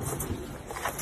何?